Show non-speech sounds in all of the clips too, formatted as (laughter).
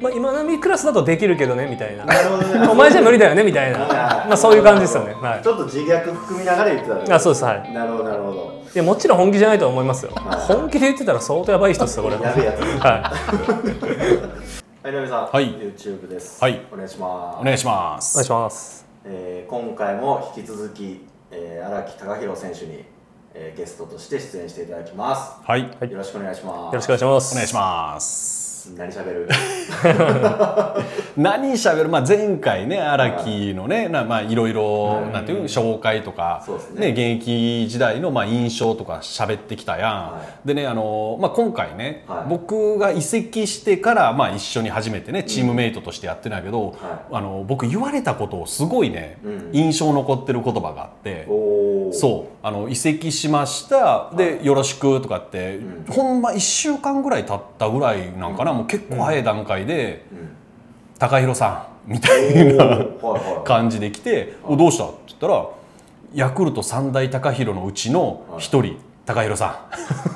まあ、今波クラスだとできるけどねみたいな。お前じゃ無理だよねみたいな、まあ、そういう感じですよね、はい。ち、ょっと自虐含みながら言ってたね。あそうです。はい。なるほどなるほど。いやもちろん本気じゃないとは思いますよ、はい。本気で言ってたら相当やばい人ですよこれ。やべえやつ。は (laughs) はいナミさん、はい。YouTube です。はい。お願いします。お願いしまいお願いすします。えー今回も引き続きえー荒、木貴弘選手に、えーゲストとして出演していただきます、はい。はい。よろしくお願いします。よろしくお願いします。お願いします何喋る？何喋る、(laughs) まあ、前回ね荒木のね、なまあいろいろ、はい。なんていう紹介とか、ね。現役時代のまあ印象とか喋ってきたやん、はでねあの、まあ、今回ね、はい。僕が移籍してから、まあ、一緒に初めてねチームメイトとしてやってないけど、はあの僕言われたことをすごいね、うん。印象残ってる言葉があって。そう。あの移籍しました。で、はよろしくとかって、うん。ほんま1週間ぐらい経ったぐらいなんかな、もう結構早い段階でうん「高弘さん」みたいなおーはいはい。感じで来て「おどうした?」って言ったら「ヤクルト三大高弘のうちの一人、高弘さ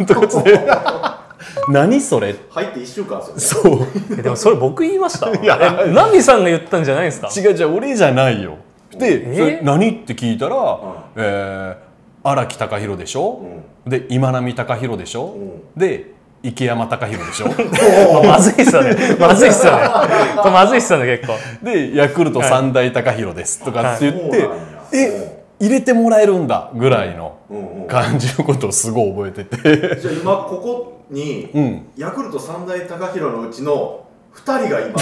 ん」(laughs) とかつって「(laughs) 何それ?」入って1週間ですよね。そう。えでもそれ僕言いました？(laughs) や。えナミさんが言ったんじゃないですか？違う違う俺じゃないよ。で、何？って聞いたらん「えー荒木貴弘でしょ、で今波貴弘でしょ、ん。で池山貴弘でしょ？まずいっすよね。まずいっすよね。(laughs) これまずいっすよね結構。でヤクルト三大貴弘ですとかって言って、はい。え入れてもらえるんだぐらいのうん。うん感じのことをすごい覚えてて。じゃあ今ここに、うん。ヤクルト三大高弘のうちの2人が今言っ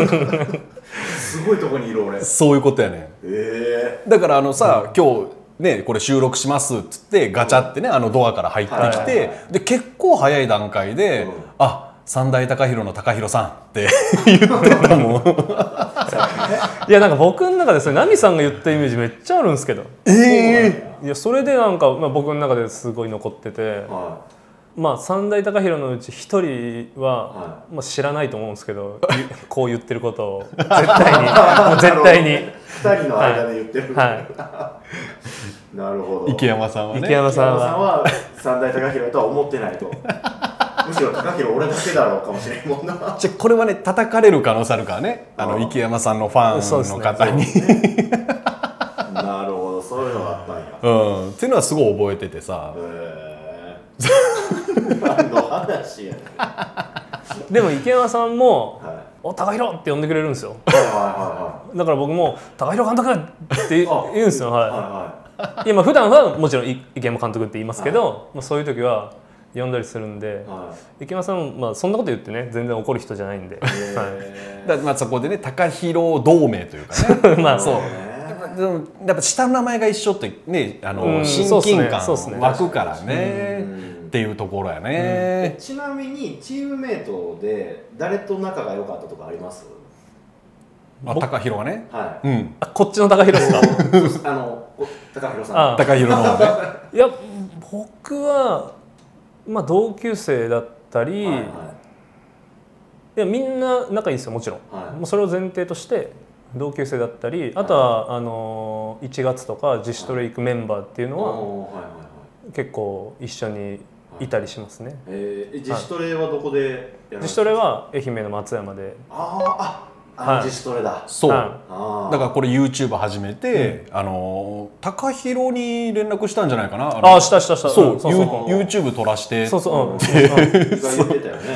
てる (laughs) すごいとこにいる俺。そういうことやねえんだからあのさ、今日ねこれ収録しますっつってガチャってねあのドアから入ってきて、で結構早い段階で「うん。あ三大貴弘の貴弘さん」って (laughs) 言ってたもん。(laughs) いやなんか僕の中でそれナミさんが言ったイメージめっちゃあるんですけど。ええいやそれでなんか、まあ、僕の中ですごい残ってて。ー、はまあ三大高弘のうち一人は、はまあ、知らないと思うんですけどゆ (laughs) こう言ってることを。絶対に。(laughs) もう絶対に。い、2人の間で言ってる、は (laughs) なるほど。池山さんはね。池山さんは。は三大高弘とは思ってないと。むしろ高弘俺だけだろうかもしれんもんな。じゃこれはね叩かれる可能性あるからね。あのうん池山さんのファンの方に。なるほど。そういうのがあったんや。うん。っていうのはすごい覚えててさ。へえでも池山さんもはい「お高弘!」って呼んでくれるんですよ。はいはだから僕も「高弘監督!」って言あうんですよ。いはい。ははい。いやまあ普段はもちろんい池山監督って言いますけど、まあ、そういう時は呼んだりするんで、いはい。池山さん、まあ、そんなこと言ってね全然怒る人じゃないんで、はい。へだまあそこでね高弘同盟というかね。まあそう。ねでもやっぱ下の名前が一緒ってねあの、うん。親近感そうっすね。湧くからね。うんっていうところやえね、ちなみにチームメイトで誰と仲が良かったとかあります？あ高弘はね。はうん。あこっちの高弘ですかいあのお高弘さん。あ高弘の方ね。(laughs) いや僕は、まあ、同級生だったり、はいはい。いやみんな仲いいですよもちろん、はい。もうそれを前提として同級生だったりあとは、あの1月とか自主トレ行くメンバーっていうのは、おーはいはいはい。結構一緒にいたりしますね、えー、自主トレはどこでやるんですか？自主トレは愛媛の松山で。あーあ自主トレだ。そう、はあー。だからこれ YouTube 始めて、あの高弘に連絡したんじゃないかな？ああしたしたした。そう,、んそうそう。You- YouTube 撮らして。そうそう、そう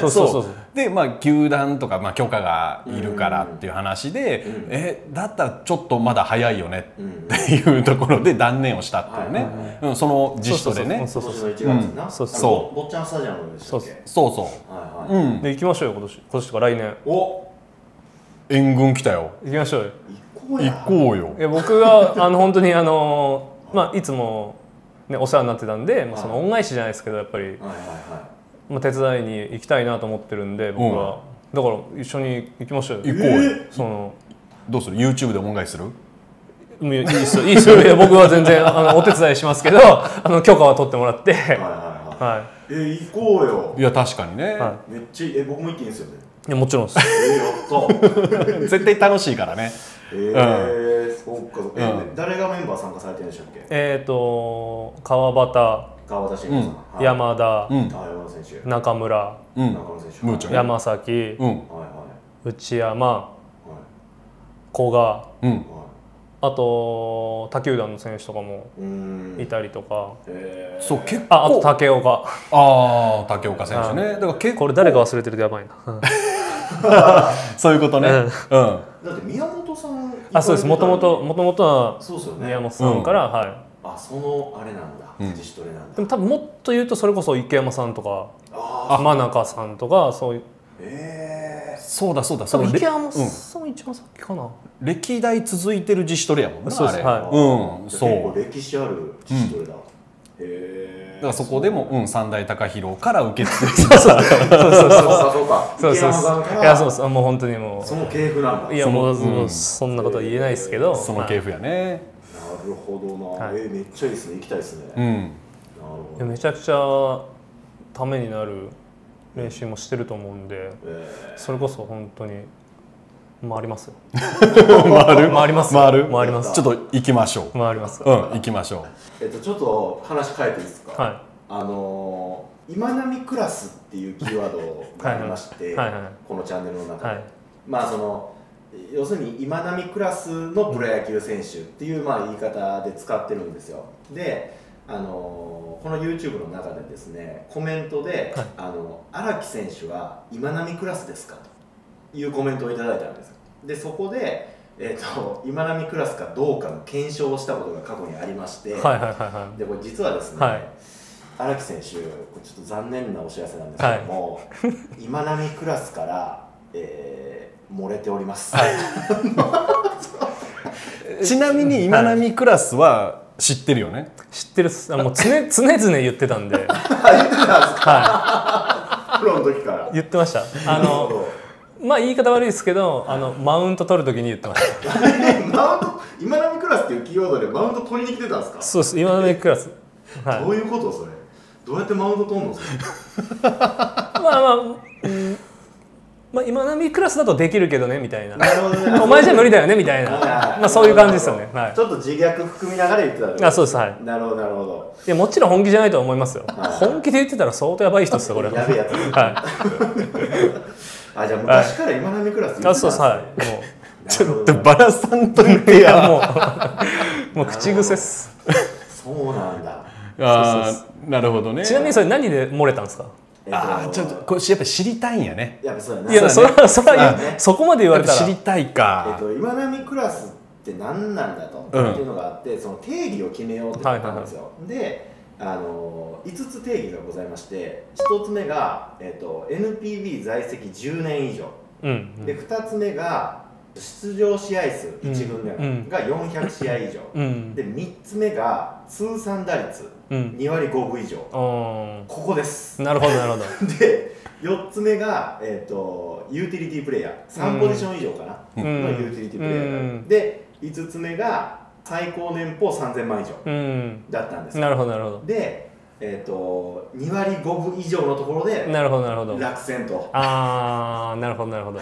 そう。そうそう。でまあ球団とか、まあ、許可がいるからっていう話で、うん。えだったらちょっとまだ早いよねうん。っていうところで断念をしたっていうね、はいはいはい。うん、その自主トレね。そうそうそう。今年の1月な、うん。そうあのそう。ぼっちゃんスタジアムでしたっけ？そうそうそう、はいはい、うん、で行きましょうよ今年。今年とか来年。お援軍来たよ。行きましょうよ。行行こうや。こうよ。いや僕があの本当にあのまあいつもねお世話になってたんで、まあ、その恩返しじゃないですけどやっぱり、はいはいはまあ、手伝いに行きたいなと思ってるんで僕は、だから一緒に行きましょうよ。行こうよ、その。どうする？YouTube で恩返しする？いいですよいいですよ。いや僕は全然あのお手伝いしますけどあの許可は取ってもらって。いはいはい。はい。はえー、行こうよ。いや確かにね、はめっちゃいい。え僕も行っていいんですよねいいやもちろんです。えー、やった。(laughs) 絶対楽しいからね。えー、そうかそうか、えうん。誰がメンバー参加されてるんでしたっけ？えっ、と川端。川端慎吾さん、うん。はい。山田、うん。あ山田選手。うん中村。うん。中村選手。山崎、うん。内山。は古賀。うん。あと他球団の選手とかもいうん。いたりとか、へー。そう結構ああと竹岡。ああ竹岡選手ね。だから結構。これ誰か忘れてるとやばいな、うんそういうことね。うん。うん。だって宮本さんあそうです。もともともともとはそうですよね。宮本さんから、はい。あそのあれなんだ、うん。自主トレなんだ。でも多分もっと言うとそれこそ池山さんとかあ真中さんとかそういう。ええそうだそうだ。多そのれ分池山うんさん一番先かな、歴代続いてる自主トレやもんなそうですはいうん。そう結構歴史ある自主トレだ、へえだからそこでも、うん、三大高弘から受け継いで (laughs) そうそうそう。かそうかそう。そう池山さんから。いやそうそう。もう本当にもその系譜なんだ。ういやもううそんなことは言えないですけど、その系譜やね、なるほどな、はい。えーめっちゃいいですね。行きたいですね、うん。なるほど、めちゃくちゃためになる練習もしてると思うんでえそれこそ本当に回りますよ。回る？回ります回る？回ります。ちょっと行きましょう。回りますうん行きましょーえっとちょっと話変えていいですか、はあのー今波クラスっていうキーワードがありまして、はい。はい。このチャンネルの中で、はい。まあその要するに今波クラスのプロ野球選手っていうまあ言い方で使ってるんですよ。であのーこの YouTube の中でですねコメントではい「あの荒木選手は今波クラスですか?」というコメントをいただいたんです。でそこで、えー、と (laughs) 今波クラスかどうかの検証をしたことが過去にありまして、はいはいはいはでこれ実はですね、はい。荒木選手これちょっと残念なお知らせなんですけども、(laughs) 今波クラスから、えー漏れております、(laughs) ちなみに今波クラスは知ってるよね、い知ってるっす。あもう常常々言ってたんで。はプロの時から。い言ってました。あのまあ言い方悪いですけどあのマウント取るときに言ってました (laughs) マウント今波クラスっていうキーワードでマウント取りに来てたんですか、そうです。今のクラス。はい。どういうことそれ？どうやってマウント取んのそれ？(laughs) まあまあ、うん。まあ今波クラスだとできるけどねみたいな。なるほどね。お前じゃ無理だよねみたいな。まあそういう感じですよね。はい。ちょっと自虐含みながら言ってたあそうです。はい。なるほどなるほど。いやもちろん本気じゃないとは思いますよ。はい。本気で言ってたら相当やばい人ですよこれやべえやつ。は (laughs) あじゃあ昔から今波クラスあそうですはい。もちょっでバラさんというういやもうもう口癖っす。そうなんだ。あーなるほどね。ちなみにそれ何で漏れたんですか？えっとあーちょっとこれやっぱ知りたいんやね。やっぱそうやな。いやそれはそれはそこまで言われたら。知りたいえっか、と、今波クラスって何なんだと、うん。っていうのがあってその定義を決めようってなったんですよ、であの5つ定義がございまして1つ目が、えっと、NPB 在籍10年以上。うんで2つ目が出場試合数うん1軍でうんが400試合以上、うん。で3つ目が通算打率うん。2割5分以上。うんここです。なるほどなるほど。(laughs) で4つ目が、えー、とユーティリティプレイヤー。3ポジション以上かな、うん。のユーティリティプレイヤー、うん。で5つ目が最高年俸3000万以上うん。だったんです。よなるほどなるほで、えー、と2割5分以上のところでどなるほどなるほど。落選と、ああなるほどなるほど。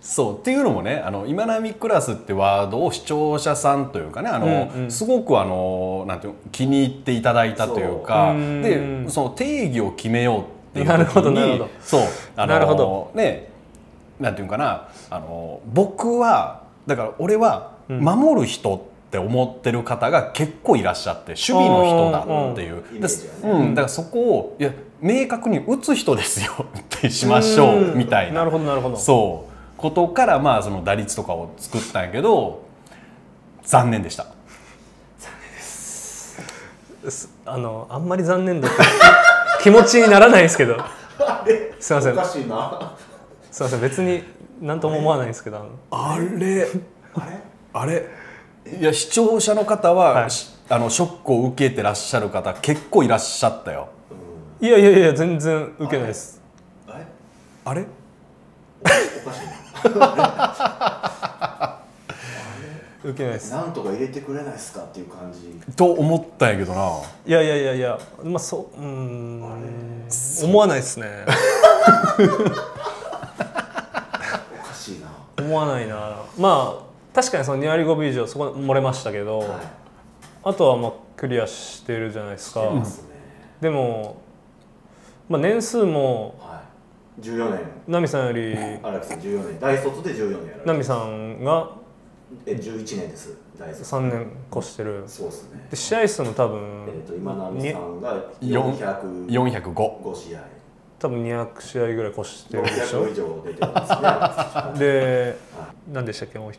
そうっていうのもねあの今波クラスってワードを視聴者さんというかねあの、うんうん。すごくあのなんていうの気に入っていただいたというかでその定義を決めようっていう時になるほどなるほど。そうあのなるほど。ねなんていうかなあの僕はだから俺はうん。守る人って思ってる方が結構いらっしゃって守備の人だっていう。だからそこをいや明確に打つ人ですよってしましょうみたいな。なるほどなるほど。そう。ことからまあその打率とかを作ったんやけど残念でした。す。あのあんまり残念だって気持ちにならないですけど。(laughs) すいません。おかしいな。すいません。別に何とも思わないんですけど。あれ？あれ？あれ？いや視聴者の方は、はい。しあのショックを受けてらっしゃる方結構いらっしゃったよ。いやいやいや全然受けないです。あれ？あれ？おかしい受けないです。ななんとか入れてくれないですかっていう感じ。と思ったんやけどな。いやいやいやいやまあそううーん。思わないですね。おかしいな。(laughs) 思わないな。まあ確かにその2割5分以上そこ漏れましたけど、はい。あとはまあクリアしてるじゃないですか、ね。でも、まあ、年数もは14年。ナミさんより荒木さん14年。大卒で14年やられてナミさんがえ11年です。大卒。3年越してる。そうですね。で試合数も多え分っ、と今波さんが四405 405試合。多分200試合ぐらい越してるでしょ。400以上出てますね。(laughs) で何でしたっけもう一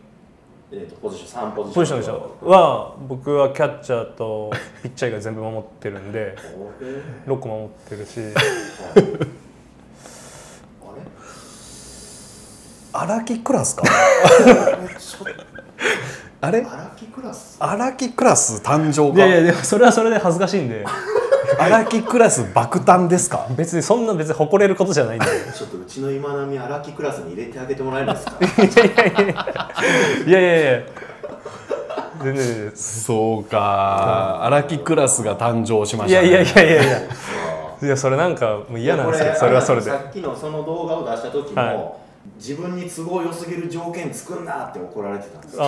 えっとポジション3ポジション。ポジションでしょ？は僕はキャッチャーとピッチャーが全部守ってるんでおー6個守ってるし。荒木クラスか？あれ？と荒木クラス？荒木クラス誕生いやいやかでもそれはそれで恥ずかしいんで荒木クラス爆誕ですか？別にそんな別に誇れることじゃないんでちょっとうちの今波荒木クラスに入れてあげてもらえないですか (laughs) いやいや。いや全然全然です。そうか。荒木クラスが誕生しまいしたね。やいやいやいやいや。いやそれなんかもう嫌なんですよ。こそれはそれで。さっきのその動画を出した時も、はい。自分に都合良すぎる条件作んなって怒られてたんですよ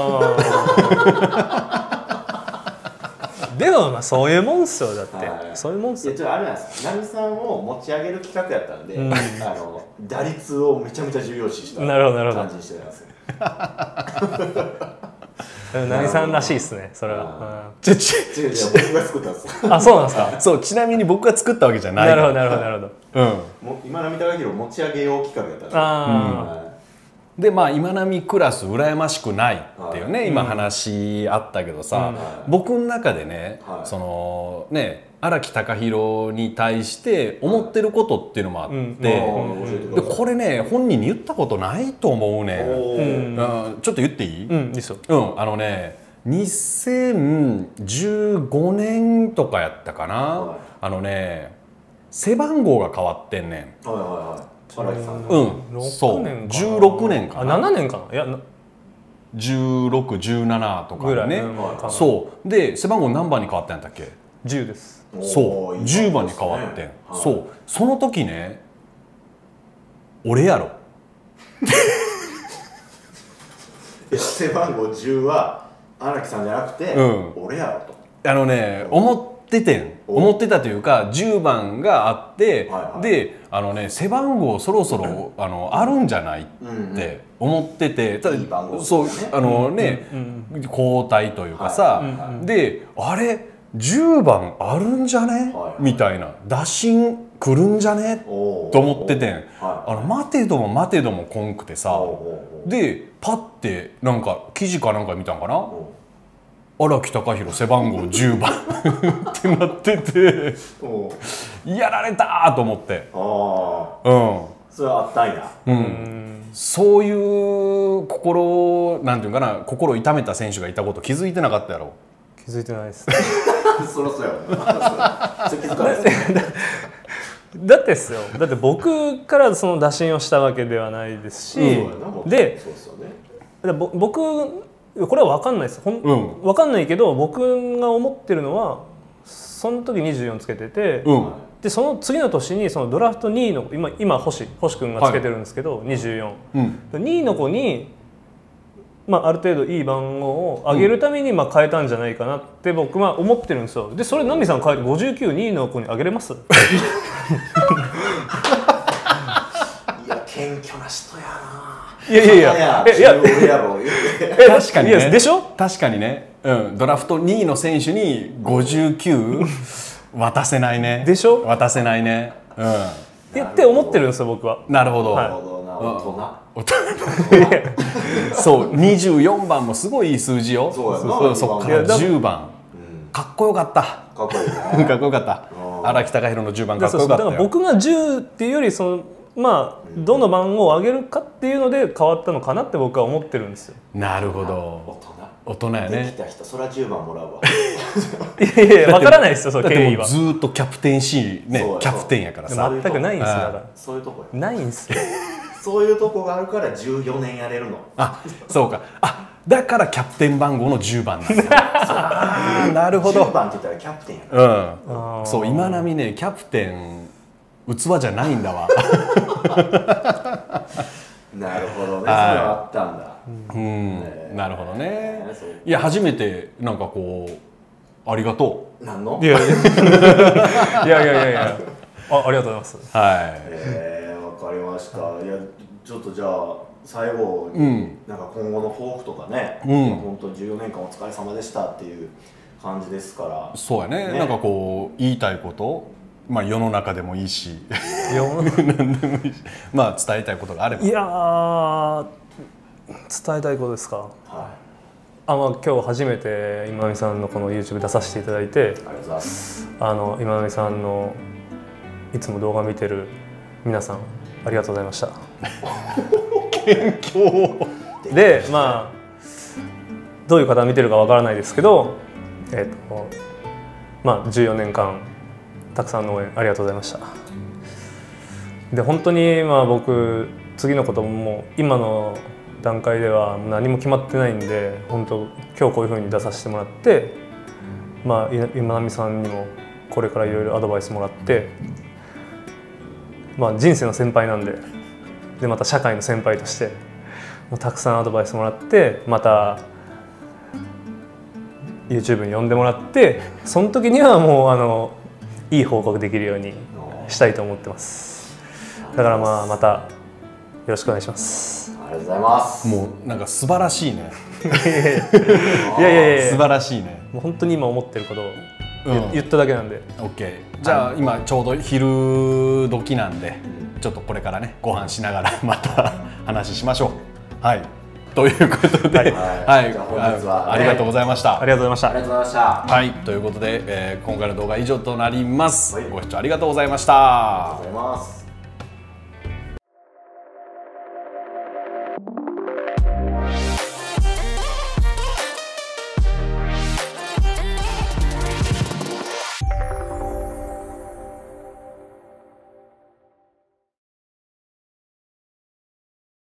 でもまあそういうもんっすよだって、はい。そういうもんっすよ。いやちょっとあれなんです。奈美さんを持ち上げる企画やったんで、うん。あの打率をめちゃめちゃ重要視した感じにしてたんですよ。(laughs) でも何さんらしいっすねそれは、ちょち違う違う僕が作ったんですよ。う (laughs) んあそうなんですか？(laughs) そうちなみに僕が作ったわけじゃないなるほどなるほどなるほど。うん。もう今波高弘を持ち上げよう企画やったんですよ。あはでまあ今波クラス羨ましくないっていうね、はい。今話あったけどさ、うん。僕の中でね、はい。そのね荒木貴弘に対して思ってることっていうのもあって、うん。でこれね本人に言ったことないと思うね。うんうん。ちょっと言っていい、うんあのね2015年とかやったかな、はい。あのね背番号が変わってんねはいはいはい荒木さんがうん。6そう年かな。16年かな。あ7年かな。いやな。ん1617とかぐらい。ね、そう。で背番号何番に変わったんやったっけ？10です。そう。おーいい10番に変わってん、はいそう。その時ね俺やろ。背番号10は荒木さんじゃなくて、うん。俺やろと。あのね思っててん。お思ってたというか10番があって、はいはい。であのね背番号そろそろあのあるんじゃないうんって思ってて、ただいい番号ですそうあのね、うん交代というかさ、はいはいはい。であれ10番あるんじゃね、はいはい。みたいな。打診来るんじゃね？と思っててん、はい。あの待てども待てどもこんくてさ、でパッてなんか記事かなんか見たんかな？お荒木貴弘背番号10番 (laughs) ってなってて。やられたーと思って。ああ。うん。それはあったんや。うん、うんそういう心なんていうかな心痛めた選手がいたこと気づいてなかったやろ。気づいてないです。(laughs) そろそろやろ。なそれ気づかないですねだってっすよ。だって僕からその打診をしたわけではないですし、そうんでそうですよね。だぼ僕これは分かんないです。ほん、うん。分かんないけど僕が思ってるのはその時24つけてて、うん。でその次の年にそのドラフト2位の今今星星君がつけてるんですけど、24うん。2位の子に、まあ、ある程度いい番号を上げるためにまあ変えたんじゃないかなって僕は思ってるんですよ。でそれナミさん変えて592位の子に上げれます？いや謙虚な人やないやいやいや。いや俺や。ろ確かにね。いやでしょ？確かにね、うん、ドラフト2位の選手に59渡せないね。でしょ？渡せないね。うってって思ってるんですよ僕は。んなるほど、はい。なるほどな。大人そう。24番もすごいいい数字よ。そうやなそうそっからいやだ10番。うん。かっこよかった。かっこ (laughs) よかった。うん。荒木貴弘の10番かっこだからだよかったよ。から僕が10っていうよりそのまあどの番号を上げるかっていうので変わったのかなって僕は思ってるんですよ。なるほ大ど人。大人やできねた人そら10番もらうわ。(laughs) いやいや分からないですよその経緯は。ずーっとキャプテン C ねそうや。キャプテンやからさ。全くないんですよだかそういうとこないんです。よ (laughs) そういうとこがあるから14年やれるの。あそうか。あだからキャプテン番号の10番なんだ。(laughs) あーなるほど。10番って言ったらキャプテンやうん。あー。そう今波ねキャプテン器じゃないんだわ。(laughs) なるほどね。それはあったんだ。うん。ね。なるほどね。いや初めてなんかこうありがと何の？いやいや。(laughs) いやいやいやいや。あありがとうございます。うはい。えー、かりました。いやちょっとじゃあ最後に、うん。なんか今後の抱負とかね、うん。本当14年間お疲れ様でしたっていう感じですから。そうやね。ね。なんかこう言いたいことまあ世の中でもいいし。よ何でもいいし。まあ伝えたいことがあれば。いやー伝えたいことですか？はあ、まあ、今日初めて今波さんのこの YouTube 出させていただいていあの今波さんのいつも動画見てる皆さんありがとうございました。(laughs) でまあどういう方が見てるかわからないですけどえっ、とまあ14年間たくさんの応援ありがとうございました。で本当にまあ僕次のことももう今の段階では何も決まってないんで本当今日こういうふうに出させてもらってまあ今波さんにもこれからいろいろアドバイスもらってまあ人生の先輩なんででまた社会の先輩としてもうたくさんアドバイスもらってまた YouTube に呼んでもらってその時にはもうあのいい報告できるようにしたいと思ってます。だからまあまたよろしくお願いします。ありがとうございます。もうなんか素晴らしいね。いやいやいや素晴らしいね。もう本当に今思ってることをうん。言っただけなんで、オッケーじゃあ今ちょうど昼時なんでちょっとこれからねご飯しながらまた話しましょう。はいということで、はい。はい。あ本日は。ねありがとうございました。ありがとうございました。ありがとうございました。はい。ということで、えー今回の動画は以上となります、はい。ご視聴ありがとうございました。ありがとうございます